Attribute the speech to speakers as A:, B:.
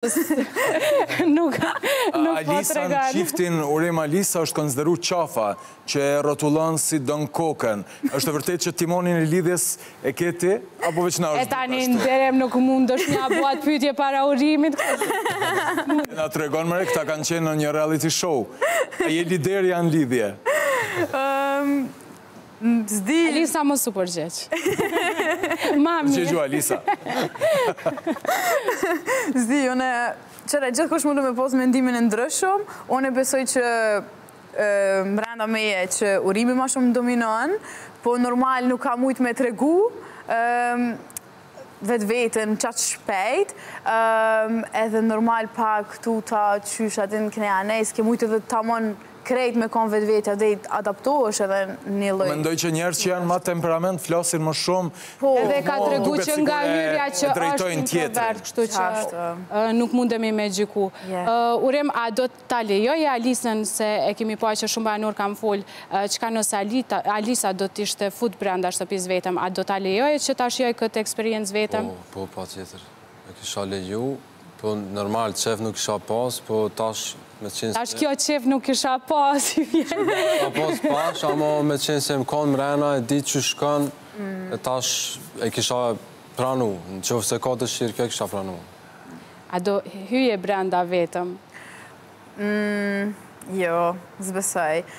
A: Nuk po të regal.
B: Alisa në çiftin Urim Alisa është konsideru qafa që e rrotullon si don kokën. Është e vërtetë që timonin e lidhjes e ke ti? Apo veq na është ditë ashtu?
A: E tani nderen nuk mundesh m'ia bo atë pyetje para Urimit
B: kështu. E na tregon more këta kanë qenë në një reality show. A je liderja në lidhje?
C: S'di.
A: Alisa më super gjeq. Ma
B: mirë. Gjequ
C: Alisa. S'di, unë çëra gjithkush mundet me pas mendimin e ndryshëm, unë e besoj që mrenda meje që urimi ma shumë dominon, po normal nuk ka mujtë me tregu, vetveten qaq shpejt, edhe normal pak tuta qysh e din kënej anës, s'ke mujtë edhe tamon krejt me konë vetvetja, edhe i adaptohesh edhe një loje.
B: Mendoj që njerëz që janë ma temperament, flasin më shumë,
A: po, edhe ka tregu që nga hyrja që është introvert, kështu që nuk mundemi me gjyku. Urim, a do të... Ta lejoje Alisën se e kemi pa që shumë banorë kanë fol çka nëse Alisa do të ishte fut brenda shtëpisë vetëm, a do ta lejoje që ta shijojë këtë eksperiencë vetëm?
D: Po, po patjetër. E kisha leju, po normal qejf nuk kisha pas, po tash meqenëse
A: Tash kjo qejf nuk kisha pas i vjen.
D: Qejf nuk kisha pas pas, ama meqenëse jam kon mrena e di qysh shkon, tash e kisha pranu, në qoftë se ka dëshirë kjo e kisha pranu.
A: A do hyje brenda vetëm?
C: Mmm, jo, s'besoj.